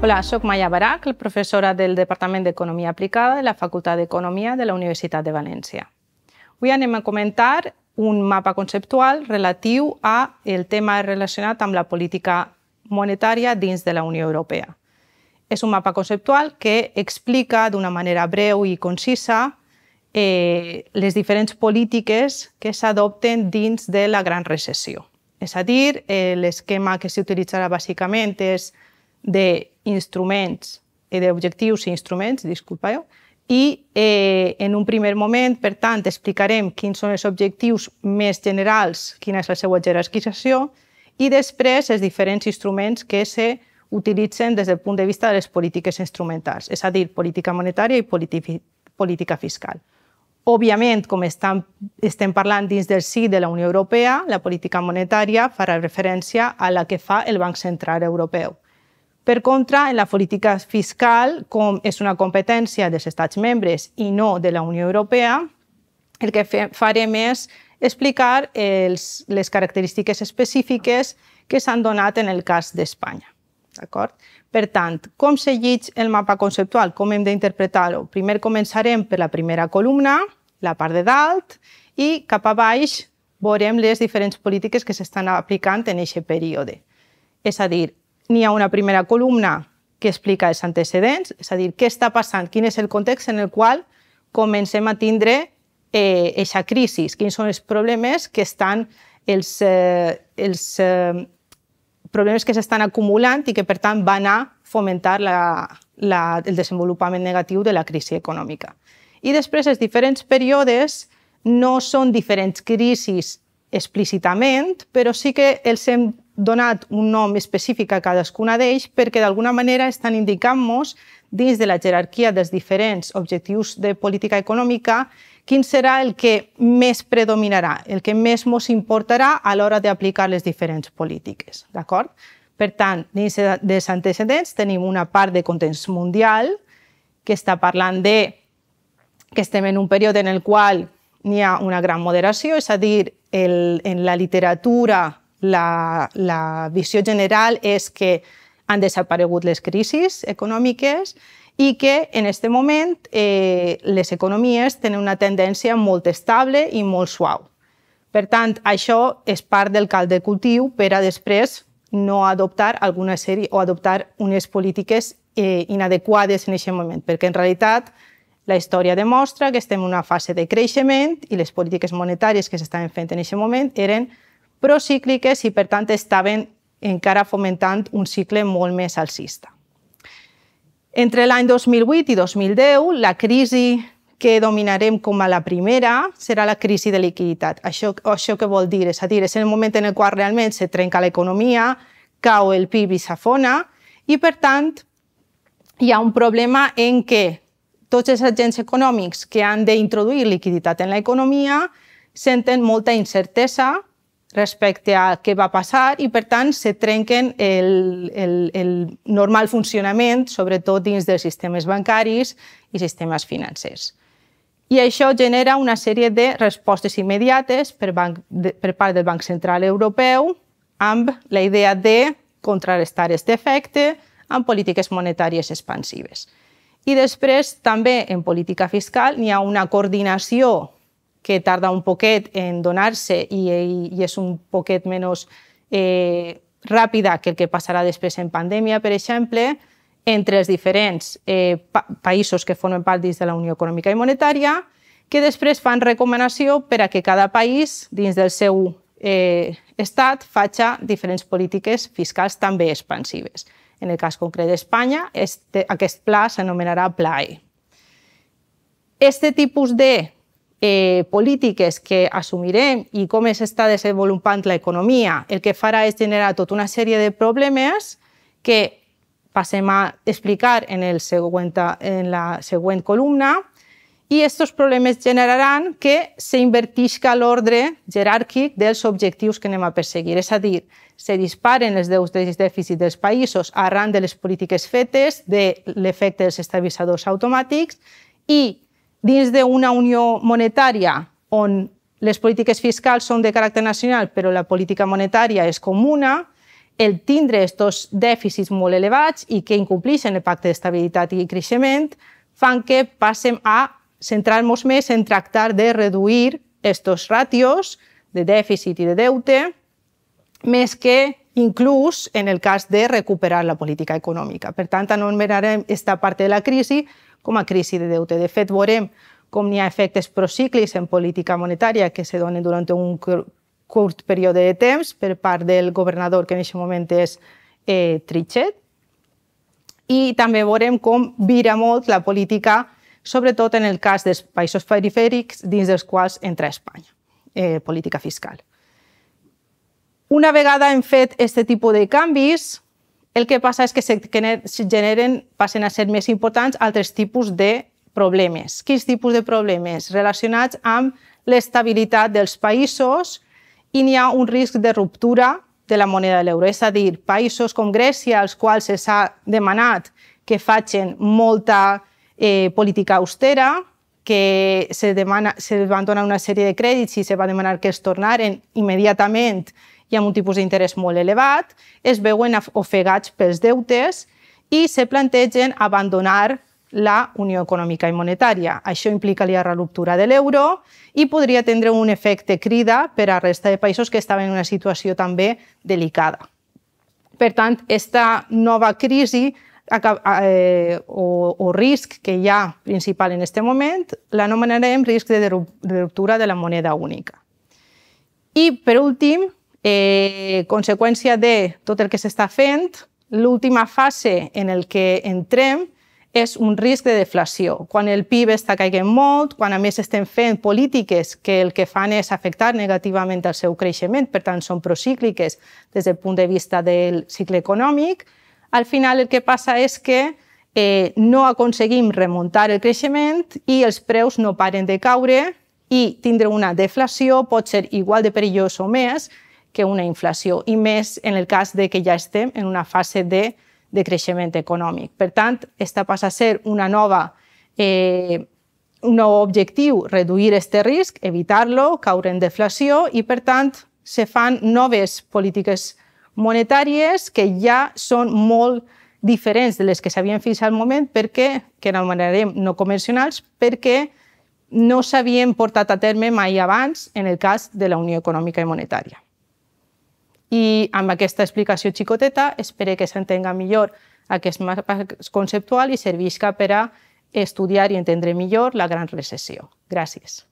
Hola, sóc Maya Barak, professora del Departament d'Economia Aplicada de la Facultat d'Economia de la Universitat de València. Avui anem a comentar un mapa conceptual relatiu a el tema relacionat amb la política monetària dins de la Unió Europea. És un mapa conceptual que explica d'una manera breu i concisa eh, les diferents polítiques que s'adopten dins de la gran recessió. És a dir, eh, l'esquema que s'utilitzarà bàsicament és d'instruments, eh, d'objectius i instruments, disculpeu, i eh, en un primer moment, per tant, explicarem quins són els objectius més generals, quina és la seva jerarquització, i després els diferents instruments que se utilitzen des del punt de vista de les polítiques instrumentals, és a dir, política monetària i política fiscal. Òbviament, com estem, estem parlant dins del sí de la Unió Europea, la política monetària farà referència a la que fa el Banc Central Europeu. Per contra, en la política fiscal, com és una competència dels estats membres i no de la Unió Europea, el que farem és explicar els, les característiques específiques que s'han donat en el cas d'Espanya. D'acord? Per tant, com se llig el mapa conceptual? Com hem d'interpretar-ho? Primer començarem per la primera columna, la part de dalt, i cap a baix veurem les diferents polítiques que s'estan aplicant en aquest període. És a dir, n'hi ha una primera columna que explica els antecedents, és a dir, què està passant, quin és el context en el qual comencem a tindre eh, aquesta crisi, quins són els problemes que estan, els, eh, els eh, problemes que s'estan acumulant i que, per tant, van a fomentar la, la, el desenvolupament negatiu de la crisi econòmica. I després, els diferents períodes no són diferents crisis explícitament, però sí que els hem donat un nom específic a cadascuna d'ells perquè d'alguna manera estan indicant-nos dins de la jerarquia dels diferents objectius de política econòmica quin serà el que més predominarà, el que més ens importarà a l'hora d'aplicar les diferents polítiques. D'acord? Per tant, dins dels antecedents tenim una part de context mundial que està parlant de que estem en un període en el qual n'hi ha una gran moderació, és a dir, el, en la literatura la, la visió general és que han desaparegut les crisis econòmiques i que en aquest moment eh, les economies tenen una tendència molt estable i molt suau. Per tant, això és part del cal de cultiu per a després no adoptar alguna sèrie o adoptar unes polítiques eh, inadequades en aquest moment, perquè en realitat la història demostra que estem en una fase de creixement i les polítiques monetàries que s'estaven fent en aquest moment eren procícliques i, per tant, estaven encara fomentant un cicle molt més alcista. Entre l'any 2008 i 2010, la crisi que dominarem com a la primera serà la crisi de liquiditat. Això, això què vol dir? És a dir, és el moment en el qual realment se trenca l'economia, cau el PIB i s'afona, i per tant hi ha un problema en què tots els agents econòmics que han d'introduir liquiditat en l'economia senten molta incertesa respecte a què va passar i, per tant, se trenquen el, el, el normal funcionament, sobretot dins dels sistemes bancaris i sistemes financers. I això genera una sèrie de respostes immediates per, banc, de, per part del Banc Central Europeu amb la idea de contrarrestar aquest efecte amb polítiques monetàries expansives. I després, també en política fiscal, n'hi ha una coordinació que tarda un poquet en donar-se i, i és un poquet menys eh, ràpida que el que passarà després en pandèmia, per exemple, entre els diferents eh, pa països que formen part dins de la Unió Econòmica i Monetària, que després fan recomanació per a que cada país, dins del seu eh, estat, faci diferents polítiques fiscals també expansives. En el cas concret d'Espanya, este, aquest pla s'anomenarà PLAE. Este tipus de eh, polítiques que assumirem i com s'està desenvolupant l'economia, el que farà és generar tota una sèrie de problemes que passem a explicar en, el següent, en la següent columna i aquests problemes generaran que s'invertisca l'ordre jeràrquic dels objectius que anem a perseguir. És a dir, se disparen els deutes dèficits dels països arran de les polítiques fetes, de l'efecte dels estabilitzadors automàtics i dins d'una unió monetària on les polítiques fiscals són de caràcter nacional, però la política monetària és comuna, el tindre aquests dèficits molt elevats i que incompleixen el pacte d'estabilitat i creixement fan que passem a centrar-nos més en tractar de reduir aquests ràtios de dèficit i de deute, més que inclús en el cas de recuperar la política econòmica. Per tant, anomenarem aquesta part de la crisi com a crisi de deute. De fet, veurem com n'hi ha efectes procíclics en política monetària que se donen durant un curt període de temps per part del governador, que en aquest moment és eh, Trichet. I també veurem com vira molt la política, sobretot en el cas dels països perifèrics, dins dels quals entra Espanya, eh, política fiscal. Una vegada hem fet aquest tipus de canvis, el que passa és que se generen, passen a ser més importants altres tipus de problemes. Quins tipus de problemes? Relacionats amb l'estabilitat dels països i n'hi ha un risc de ruptura de la moneda de l'euro. És a dir, països com Grècia, als quals s'ha demanat que facin molta eh, política austera, que se, demana, se van donar una sèrie de crèdits i se va demanar que es tornaren immediatament i amb un tipus d'interès molt elevat, es veuen ofegats pels deutes i se plantegen abandonar la Unió Econòmica i Monetària. Això implica la ruptura de l'euro i podria tindre un efecte crida per a resta de països que estaven en una situació també delicada. Per tant, aquesta nova crisi eh, o, o risc que hi ha principal en aquest moment l'anomenarem risc de ruptura de la moneda única. I, per últim, eh, conseqüència de tot el que s'està fent, l'última fase en el que entrem és un risc de deflació. Quan el PIB està caiguent molt, quan a més estem fent polítiques que el que fan és afectar negativament el seu creixement, per tant són procícliques des del punt de vista del cicle econòmic, al final el que passa és que eh, no aconseguim remuntar el creixement i els preus no paren de caure i tindre una deflació pot ser igual de perillós o més que una inflació, i més en el cas de que ja estem en una fase de de creixement econòmic. Per tant, aquesta passa a ser una nova, eh, un nou objectiu, reduir aquest risc, evitar-lo, caure en deflació i, per tant, se fan noves polítiques monetàries que ja són molt diferents de les que s'havien fins al moment perquè, que anomenarem no convencionals, perquè no s'havien portat a terme mai abans en el cas de la Unió Econòmica i Monetària. I amb aquesta explicació xicoteta espero que s'entenga millor aquest mapa conceptual i servisca per a estudiar i entendre millor la gran recessió. Gràcies.